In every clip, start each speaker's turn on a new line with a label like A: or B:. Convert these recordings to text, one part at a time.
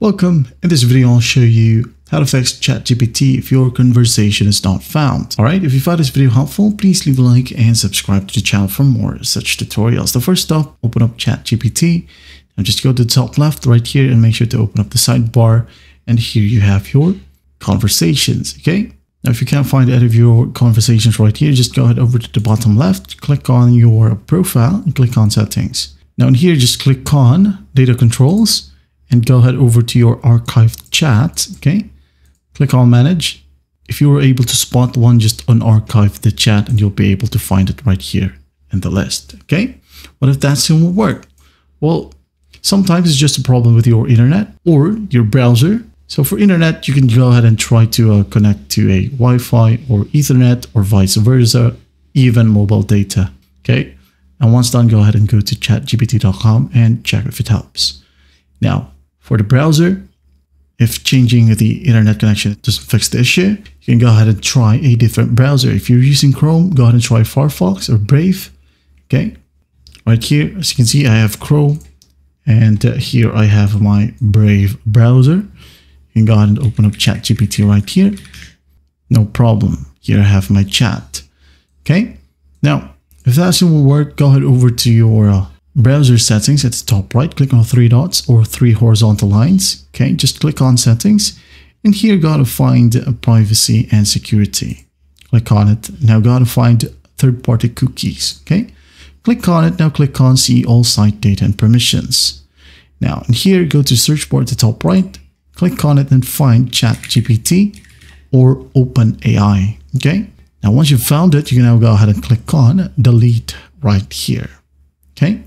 A: Welcome. In this video, I'll show you how to fix ChatGPT if your conversation is not found. Alright, if you found this video helpful, please leave a like and subscribe to the channel for more such tutorials. The first step, open up ChatGPT. Now just go to the top left right here and make sure to open up the sidebar. And here you have your conversations, okay? Now, if you can't find any of your conversations right here, just go ahead over to the bottom left, click on your profile and click on settings. Now in here, just click on data controls and go ahead over to your archived chat. Okay. Click on manage. If you were able to spot one, just unarchive the chat and you'll be able to find it right here in the list. Okay. What if that still won't work? Well, sometimes it's just a problem with your internet or your browser. So for internet, you can go ahead and try to uh, connect to a Wi-Fi or Ethernet or vice versa, even mobile data. Okay. And once done, go ahead and go to chatgpt.com and check if it helps. Now, for the browser, if changing the internet connection doesn't fix the issue, you can go ahead and try a different browser. If you're using Chrome, go ahead and try Firefox or Brave. Okay. Right here, as you can see, I have Chrome and uh, here I have my Brave browser. You can go ahead and open up ChatGPT right here. No problem. Here I have my chat. Okay. Now, if that doesn't work, go ahead over to your uh, browser settings at the top right, click on three dots or three horizontal lines. Okay, just click on settings and here gotta find privacy and security. Click on it. Now gotta find third-party cookies. Okay, click on it. Now click on see all site data and permissions. Now here, go to search bar at the top right, click on it and find ChatGPT or OpenAI. Okay, now, once you've found it, you can now go ahead and click on delete right here. Okay.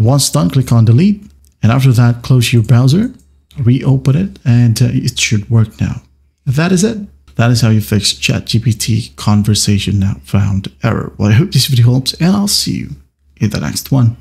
A: Once done, click on delete. And after that, close your browser, reopen it, and uh, it should work now. That is it. That is how you fix ChatGPT conversation found error. Well, I hope this video helps, and I'll see you in the next one.